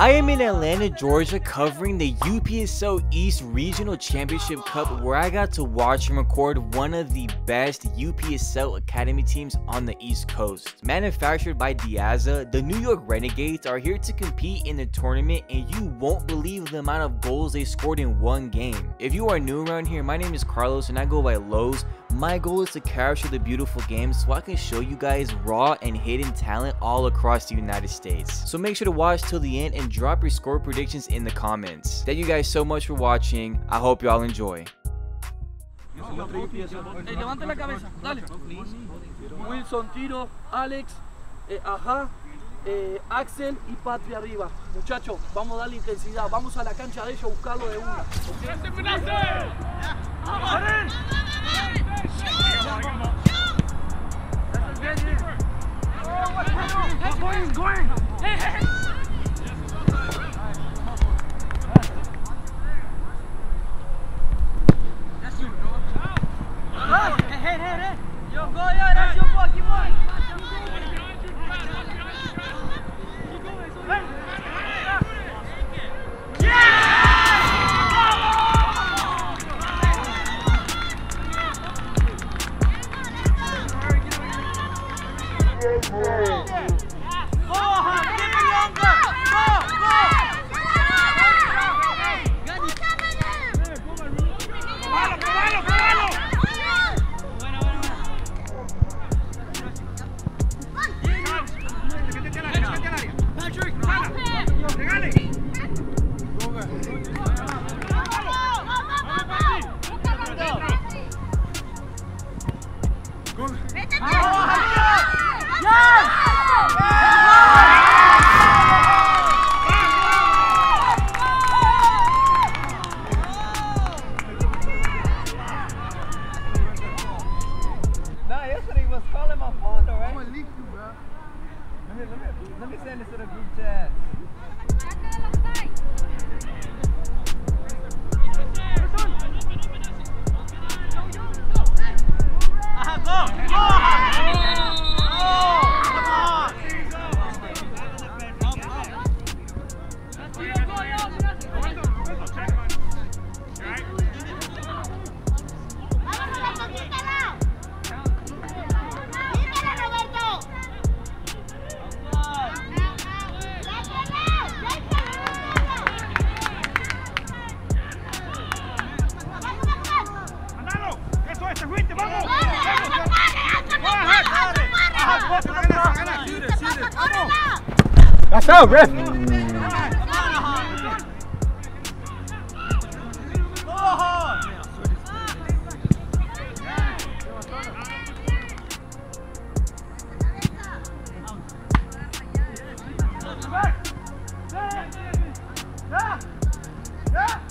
I am in Atlanta, Georgia covering the UPSL East Regional Championship Cup where I got to watch and record one of the best UPSL Academy teams on the East Coast. Manufactured by Diaza, the New York Renegades are here to compete in the tournament and you won't believe the amount of goals they scored in one game. If you are new around here, my name is Carlos and I go by Loz. My goal is to capture the beautiful game so I can show you guys raw and hidden talent all across the United States. So make sure to watch till the end and drop your score predictions in the comments. Thank you guys so much for watching. I hope y'all enjoy. Eh, levanta la cabeza, dale. Wilson, tiro, Alex, eh, ajá, eh, Axel y Patria arriba. Muchachos, vamos a darle intensidad. Vamos a la cancha de ellos a buscarlo de una. Nah, That's out, ref. ¡Vamos!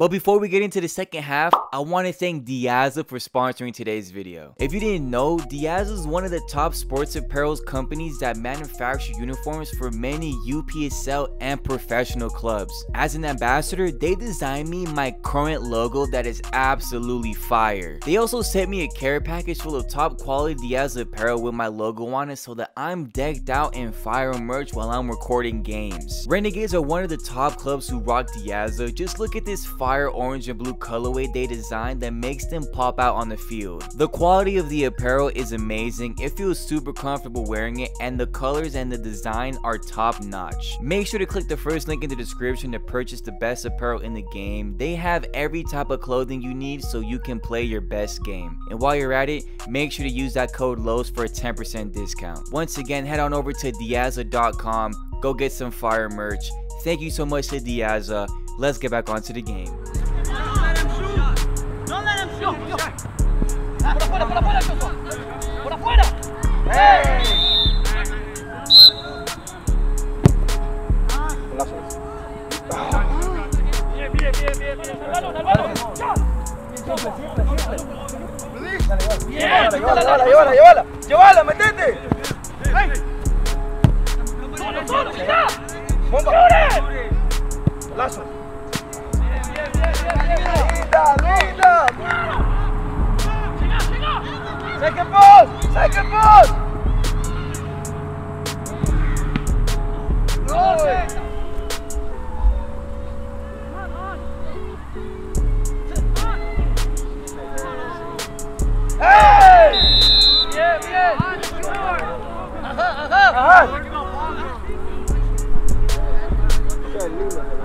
But before we get into the second half, I want to thank Diaza for sponsoring today's video. If you didn't know, Diaza is one of the top sports apparel companies that manufacture uniforms for many UPSL and professional clubs. As an ambassador, they designed me my current logo that is absolutely fire. They also sent me a care package full of top quality Diaza apparel with my logo on it so that I'm decked out in fire merch while I'm recording games. Renegades are one of the top clubs who rock Diaza. Just look at this fire orange and blue colorway they designed that makes them pop out on the field. The quality of the apparel is amazing, it feels super comfortable wearing it, and the colors and the design are top notch. Make sure to click the first link in the description to purchase the best apparel in the game. They have every type of clothing you need so you can play your best game. And while you're at it, make sure to use that code LOZ for a 10% discount. Once again, head on over to diaza.com, go get some fire merch. Thank you so much to Diaza. let's get back onto the game. Llévala, llévala, Second post. Second post. Good. Hey. Bien, bien. Ajá.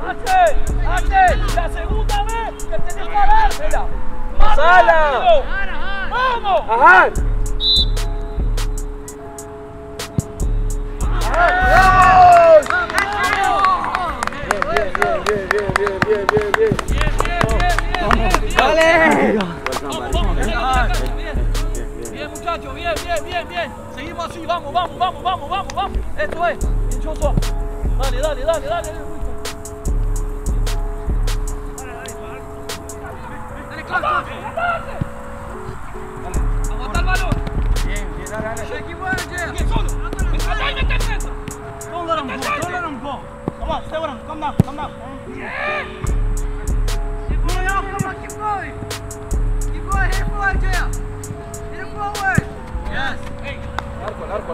¡Hace! ¡Hace! ¡La segunda vez que tenés que dársela! Pasala. ¡Vamos! ¡Ajá! Bien, bien, bien, bien. Seguimos así, vamos, vamos, vamos, vamos, vamos, vamos. Esto es, dichoso. Dale, dale, dale, dale.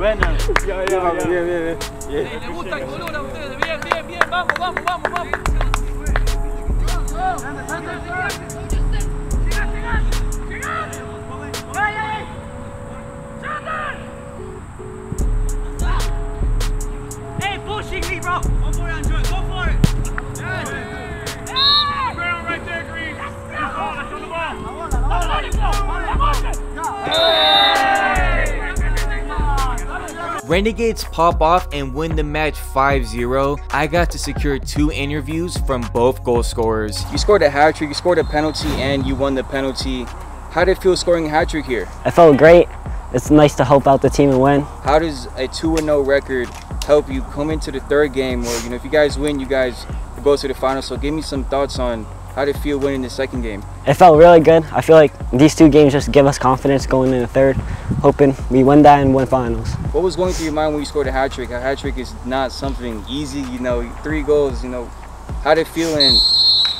Bueno. Ya, ya, bien, bien, bien. Sí, le gusta el color a ustedes. Bien, bien, bien. Vamos, vamos, vamos, vamos. Hey, pushing me, bro. Renegades pop off and win the match 5-0. I got to secure two interviews from both goal scorers. You scored a hat trick, you scored a penalty, and you won the penalty. How did it feel scoring a hat trick here? I felt great. It's nice to help out the team and win. How does a 2-0 record help you come into the third game where, you know, if you guys win, you guys go to the final. So give me some thoughts on how did it feel winning the second game? It felt really good. I feel like these two games just give us confidence going in the third, hoping we win that and win finals. What was going through your mind when you scored a hat trick? A hat trick is not something easy, you know, three goals, you know. How did it feel and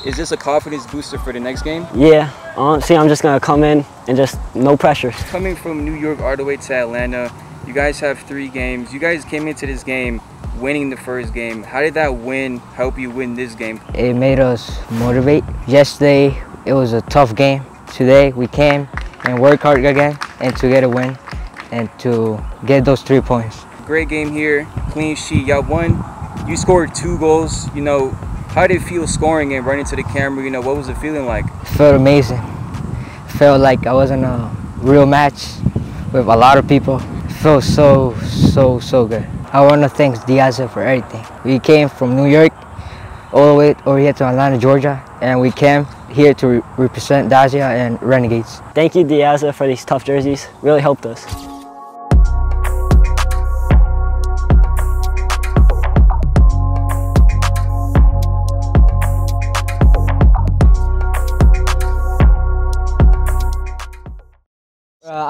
is this a confidence booster for the next game? Yeah, See, I'm just gonna come in and just no pressure. Coming from New York all the way to Atlanta, you guys have three games. You guys came into this game winning the first game. How did that win help you win this game? it made us motivate. Yesterday it was a tough game. Today we came and worked hard again and to get a win and to get those three points. Great game here, clean sheet. Y'all won You scored two goals. You know, how did it feel scoring and running to the camera? You know, what was it feeling like? felt amazing. Felt like I was in a real match with a lot of people. Felt so, so, so good. I want to thank Diaz for everything. We came from New York all the way over here to Atlanta, Georgia, and we came here to re- represent Diaza and Renegades. Thank you, Diaza, for these tough jerseys. Really helped us.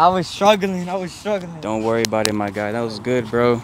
I was struggling. I was struggling. Don't worry about it, my guy. That was good, bro.